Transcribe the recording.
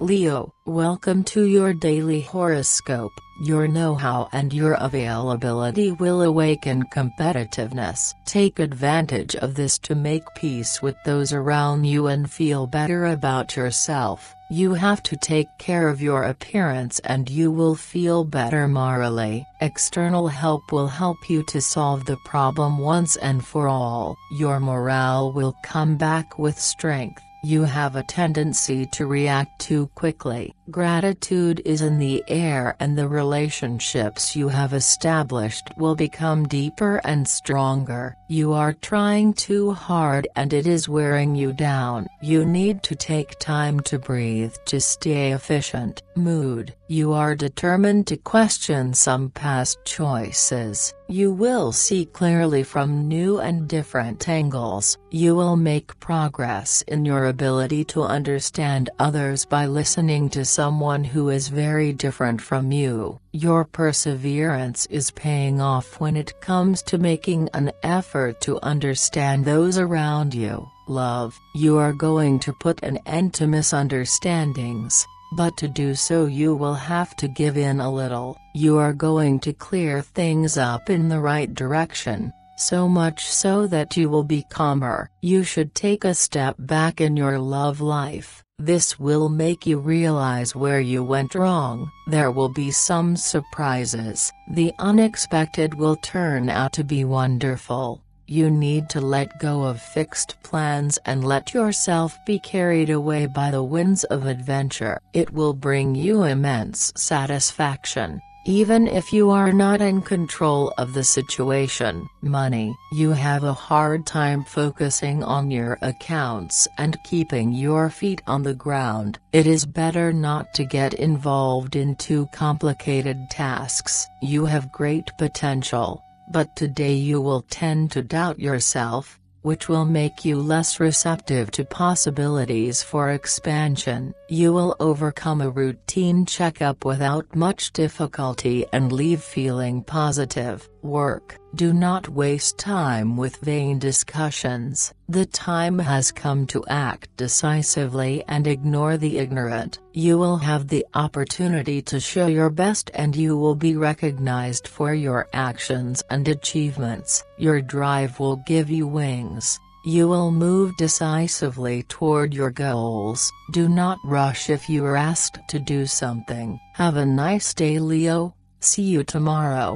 Leo, welcome to your daily horoscope. Your know-how and your availability will awaken competitiveness. Take advantage of this to make peace with those around you and feel better about yourself. You have to take care of your appearance and you will feel better morally. External help will help you to solve the problem once and for all. Your morale will come back with strength. You have a tendency to react too quickly. Gratitude is in the air and the relationships you have established will become deeper and stronger. You are trying too hard and it is wearing you down. You need to take time to breathe to stay efficient. Mood You are determined to question some past choices. You will see clearly from new and different angles. You will make progress in your ability to understand others by listening to someone who is very different from you. Your perseverance is paying off when it comes to making an effort to understand those around you. Love, you are going to put an end to misunderstandings, but to do so you will have to give in a little. You are going to clear things up in the right direction, so much so that you will be calmer. You should take a step back in your love life this will make you realize where you went wrong. There will be some surprises. The unexpected will turn out to be wonderful. You need to let go of fixed plans and let yourself be carried away by the winds of adventure. It will bring you immense satisfaction. Even if you are not in control of the situation, money, you have a hard time focusing on your accounts and keeping your feet on the ground. It is better not to get involved in too complicated tasks. You have great potential, but today you will tend to doubt yourself, which will make you less receptive to possibilities for expansion. You will overcome a routine checkup without much difficulty and leave feeling positive. Work. Do not waste time with vain discussions. The time has come to act decisively and ignore the ignorant. You will have the opportunity to show your best and you will be recognized for your actions and achievements. Your drive will give you wings. You will move decisively toward your goals. Do not rush if you are asked to do something. Have a nice day Leo, see you tomorrow.